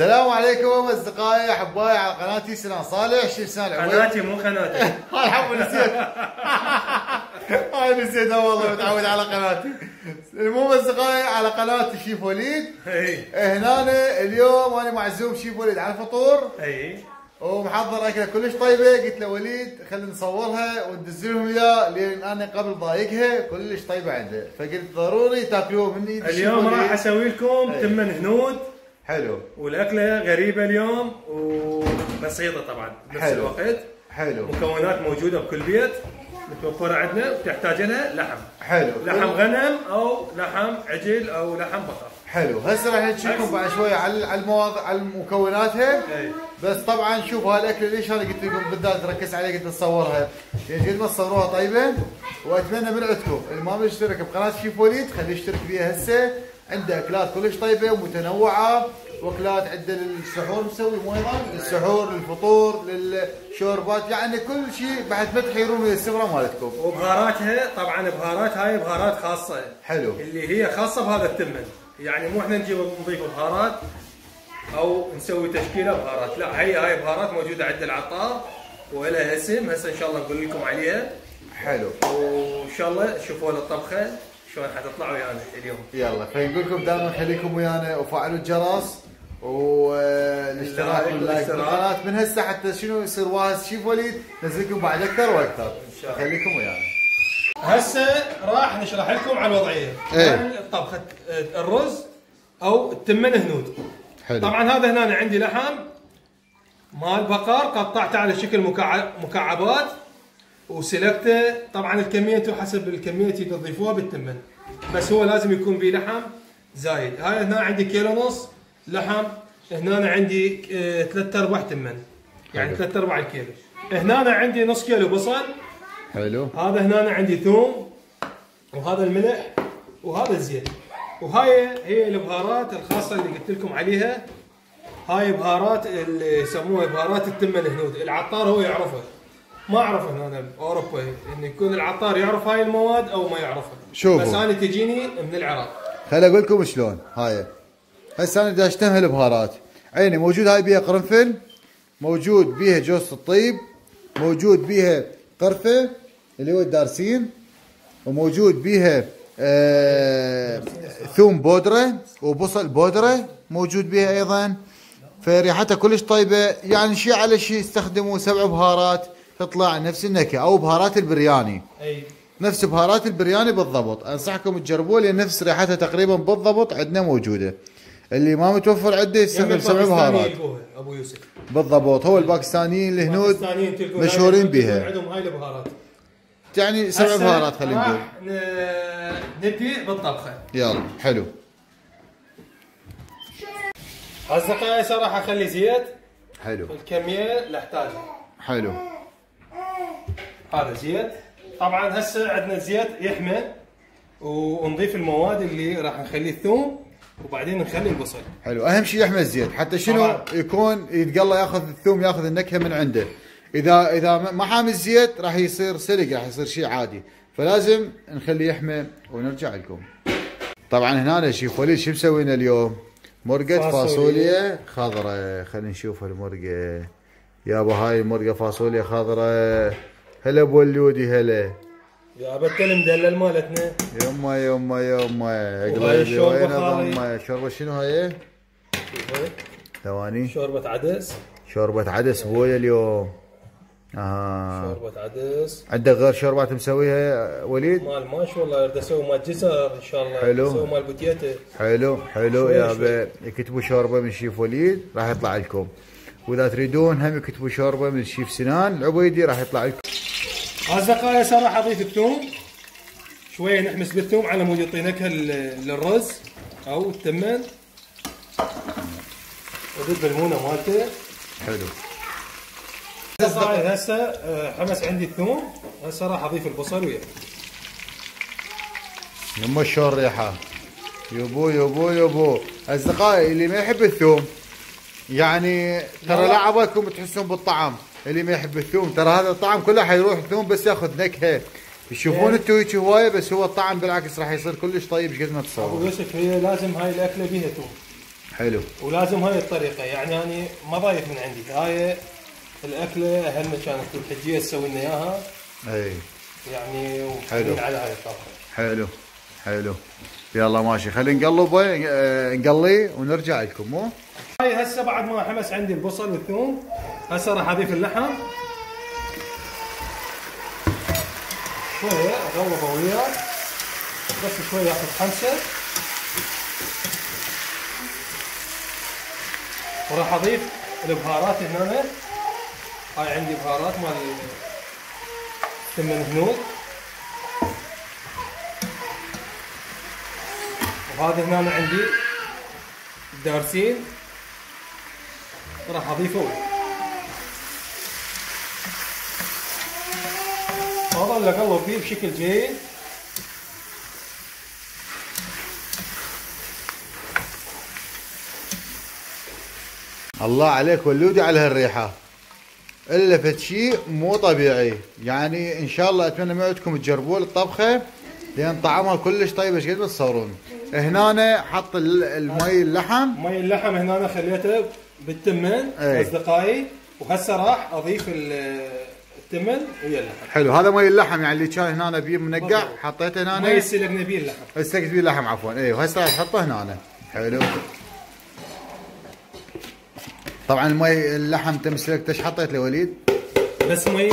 السلام عليكم أصدقائي أحبائي على قناتي سنان صالح شو سنان العويد قناتي مو قناتي. هاي الحب نسيت. هاي نسيتها والله متعود على قناتي. المهم أصدقائي على قناه شيف وليد. إي. هنا اليوم أنا معزوم شيف وليد على الفطور. إي. ومحضر أكلة كلش طيبة. قلت له وليد خلينا نصورها وندز لهم اياه لأن أنا قبل ضايقها كلش طيبة عنده فقلت ضروري تاكلوه مني اليوم راح أسوي لكم. تمن هنود. حلو. والأكلة غريبة اليوم وبسيطة طبعا بنفس حلو. الوقت. حلو. مكونات موجودة بكل بيت متوفرة عندنا وتحتاج لها لحم. حلو. لحم غنم أو لحم عجل أو لحم بقر. حلو. هسه راح نحكيكم بعد شوية على المواضيع على مكوناتها اي بس طبعا شوفوا هالأكلة ليش أنا قلت لكم بالذات ركز عليها قلت تصورها. يعني قد ما تصوروها طيبة؟ وأتمنى من عندكم اللي ما مشترك بقناة شيف وليد خليه يشترك بيها هسه. عنده اكلات كلش طيبة ومتنوعة وأكلات عنده للسحور مسوي مو أيضا للسحور للفطور للشوربات يعني كل شيء بعد ما تحيرون من السفره مالتكم. وبهاراتها طبعا بهارات هاي بهارات خاصة. حلو. اللي هي خاصة بهذا التمن. يعني مو إحنا نجيب نضيف بهارات أو نسوي تشكيلة بهارات. لا هي هاي بهارات موجودة عند العطار ولها اسم. هسه إن شاء الله نقول لكم عليها. حلو. وإن شاء الله شوفوا الطبخه شلون حتطلع ويانا اليوم؟ يلا فنقول لكم دائما خليكم ويانا وفعلوا الجرس والاشتراك الاشتراك واللايك. بالقناه من هسه حتى شنو يصير واهز شيف وليد نزلكم بعد أكثر وأكثر. خليكم ويانا. هسه راح نشرح لكم على الوضعية. عن طبخة الرز أو التمن هنود؟ حلو. طبعا هذا هنا عندي لحم مال بقر قطعته على شكل مكع- مكعبات. وسلكته طبعا الكمية أنتم حسب الكمية اللي تضيفوها بالتمن. بس هو لازم يكون به لحم زايد. هاي هنا عندي كيلو ونص لحم هنا عندي آه، ثلاثة أرباع تمن. يعني حلو. ثلاثة أرباع الكيلو. هنا عندي نص كيلو بصل. حلو. هذا هنا عندي ثوم. وهذا الملح. وهذا الزيت. وهاي هي البهارات الخاصة اللي قلت لكم عليها. هاي بهارات اللي يسموها بهارات التمن الهنود العطار هو يعرفها ما اعرفها هنا بأوروبا إن يكون العطار يعرف هاي المواد أو ما يعرفها. شوفوا. بس أنا تجيني من العراق. خليني أقول لكم شلون هاي. هسه أنا داشتها البهارات عيني موجود هاي بيها قرنفل موجود بيها جوز الطيب موجود بيها قرفة اللي هو الدارسين وموجود بيها آه ثوم بودرة وبصل بودرة موجود بيها أيضا. فريحتها كلش طيبة. يعني شيء على شيء استخدموا سبع بهارات. تطلع نفس النكهة. أو بهارات البرياني. أي. نفس بهارات البرياني بالضبط. أنصحكم تجربوه لأن نفس ريحتها تقريبا بالضبط عندنا موجودة. اللي ما متوفر عنده يستخدم سبع بهارات. أبو يوسف. بالضبط. هو الباكستانيين الهنود مشهورين بها عندهم هاي البهارات. يعني سبع بهارات خلينا نقول. نبدي بالطبخة. يلا حلو. أصدقائي هسه راح أخلي زيت. حلو. الكمية اللي احتاجها حلو. هذا زيت طبعا هسه عندنا زيت يحمى ونضيف المواد اللي راح نخلي الثوم وبعدين نخلي البصل حلو. أهم شيء يحمل الزيت حتى شنو؟ طبعاً. يكون يتقلى ياخذ الثوم ياخذ النكهة من عنده. اذا إذا ما حامل الزيت راح يصير سلق راح يصير شيء عادي. فلازم نخليه يحمى ونرجع لكم. طبعا هنا شيف وليد شو مسوينا اليوم؟ مرقة فاصوليا. فاصوليا خضراء. خلينا نشوف المرقة. يابا هاي المرقة فاصوليا خضراء. هلا أبو اللودي هلا. يا بتل المدلل مالتنا. يما يما يما. وهاي قلبي الشوربة وين شوربة شنو هاي؟ ثواني. شوربة عدس. شوربة عدس بويا اليوم. أها شوربة عدس. عندك غير شوربات مسويها وليد؟ مال ماش والله أريد أسوي مال جزر إن شاء الله. حلو. أسوي مال potato حلو حلو يا شوي. با يكتبوا شوربة من شيف وليد راح يطلع لكم. وإذا تريدون هم يكتبوا شوربة من شيف سنان العبيدي راح يطلع لكم. أصدقائي هسه راح اضيف الثوم. شوية نحمس بالثوم على مود يعطي نكهه لل- للرز أو التمن أضيف المونه مالته. حلو. أصدقائي هسه آه، حمس عندي الثوم. هسه راح اضيف البصل وياه يما شلون ريحة. يبو يبو يبو. أصدقائي اللي ما يحب الثوم يعني ترى لا. عبالكم تحسون بالطعم. اللي ما يحب الثوم ترى هذا الطعم كله حيروح الثوم بس ياخذ نكهة. تشوفون إيه. أنتم هيك هواية بس هو الطعم بالعكس راح يصير كلش طيب قد ما أبو تصور يوسف هي لازم هاي الأكلة بيها ثوم. حلو. ولازم هاي الطريقة. يعني أنا ما ضايف من عندي. هاي الأكلة اهلنا كانت الحجية تسوي لنا إياها. أي. يعني حلو. على هاي الطبخه حلو. حلو. يلا ماشي. خلينا نقلبه آه، نقليه ونرجع لكم مو؟ هسه بعد ما حمس عندي البصل والثوم هسه راح أضيف اللحم. شوية أغلبه وياه بس شوية ياخذ خمسه وراح أضيف البهارات هنا. هاي عندي بهارات مال ثمن هنود وهذا هنا عندي الدارسين. راح أضيفه. واظل اقلب فيه بشكل جيد. الله عليك ولودي على هالريحة. إلا فد شيء مو طبيعي. يعني إن شاء الله أتمنى ما عندكم تجربون الطبخه لأن طعمها كلش طيب إيش قد ما تصورون هنا حط ال- المي اللحم. مي اللحم هنا خليته بالتمن. اصدقائي وهسه راح أضيف ال- التمن ويا اللحم. حلو. هذا مي اللحم يعني اللي كان هنا بيه منقع. حطيته مي هنا السلقنا بيه اللحم. استكت بيه اللحم عفوا. اي وهسه راح تحطه هنا حلو. طبعا المي اللحم تم سلقته إيش حطيت له وليد؟ بس مي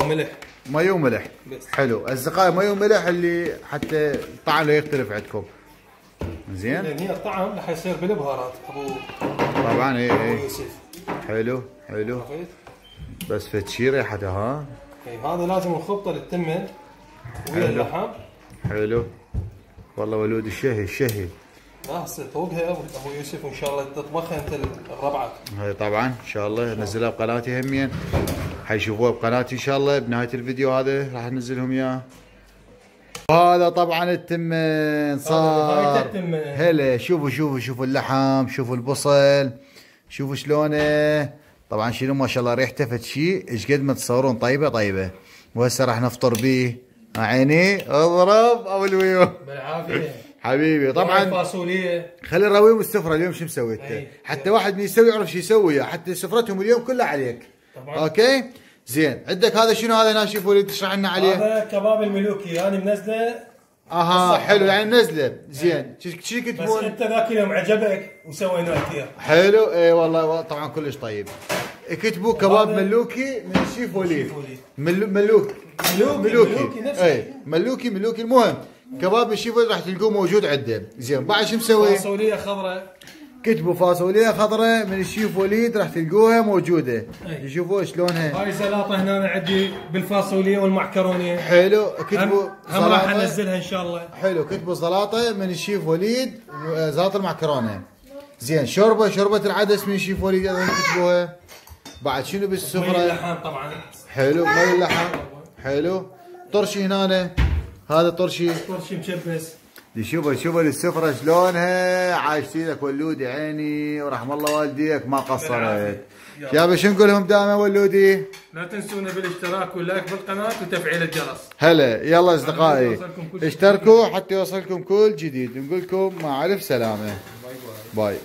وملح. مي وملح. بس. حلو. اصدقائي مي وملح اللي حتى الطعم لا يختلف عندكم. زين؟ لأن هي الطعم راح يصير بالبهارات. ابو طبعا اي اي يوسف. حلو حلو. عرفت؟ بس فد شي ريحته ها؟ إي، هذا لازم نخبطه للتمن ويا حلو. اللحم. حلو. والله ولود الشهي الشهي. لا هسه تذوقها ابو يوسف وان شاء الله تطبخها أنت الربعه هاي طبعا إن شاء الله. نزلها بقناتي همين. حيشوفوها بقناتي إن شاء الله. بنهاية الفيديو هذا راح انزلهم إياه. وهذا طبعا التمن صار. هلا شوفوا شوفوا شوفوا اللحم شوفوا البصل شوفوا شلونه. طبعا شنو؟ ما شاء الله ريحته فد شيء إيش قد ما تصورون؟ طيبة طيبة. وهسه راح نفطر بيه عيني. اضرب. أو الويو بالعافية. حبيبي طبعا فاصولية. خلي نراويهم السفره اليوم شو مسوي انت. حتى واحد من يسوي يعرف شو يسوي. حتى سفرتهم اليوم كلها عليك. طبعاً. أوكي؟ زين. عندك هذا شنو هذا هنا شوف وليد تشرح لنا عليه؟ هذا كباب الملوكي أنا منزله. أها. حلو يعني نزله زين. شو شو بس يكتبون انت ذاك اليوم عجبك وسوينا لك إياه. حلو. اي والله طبعا كلش طيب. كتبوا كباب ملوكي من الشيف وليد. ملوك. ملوكي، ملوكي. نفسه. اي ملوكي ملوكي. المهم كباب الشيف وليد راح تلقوه موجود عنده. زين بعد شو مسوي؟ فاصوليه خضراء كتبوا فاصوليا خضراء من الشيف وليد راح تلقوها موجودة. أي. شوفوا شلونها؟ هاي سلطه هنا عندي بالفاصوليه والمعكرونة. حلو. كتبوا هم راح أنزلها إن شاء الله. حلو. كتبوا سلطه من الشيف وليد سلطه المعكرونة. زين شوربة شوربة العدس من الشيف وليد أيضا كتبوها بعد شنو مي بالسفره اللحم طبعا. حلو. مي اللحم. حلو. طرشي هنا هذا طرشي. طرش مشبس. دي شوفوا شوفوا السفرة شلونها عايشتي لك ولودي عيني ورحم الله والديك ما قصرت. يابا شو نقول لهم دائما ولودي؟ لا تنسونا بالاشتراك واللايك بالقناة وتفعيل الجرس. هلا يلا أصدقائي. اشتركوا حتى يوصلكم كل جديد. نقول لكم مع ألف سلامة. باي باي. باي.